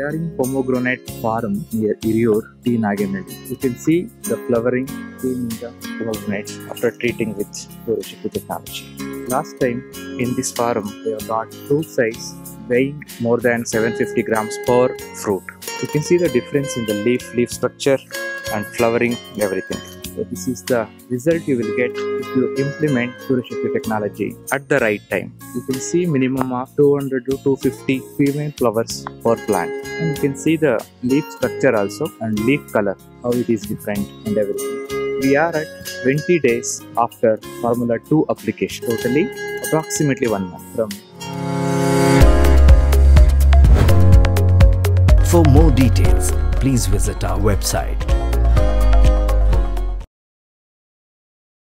are in pomegranate farm near Iriur, T. Nagamedi. You can see the flowering in the pomegranate after treating with Suryashakti technology. Last time in this farm, they have got fruit size weighing more than 750 grams per fruit. You can see the difference in the leaf, leaf structure and flowering everything. So this is the result you will get if you implement Suryashakti technology at the right time. You can see minimum of 200 to 250 female flowers per plant. And you can see the leaf structure also and leaf color, how it is different and everything. We are at 20 days after Formula 2 application. Totally approximately one month from For more details, please visit our website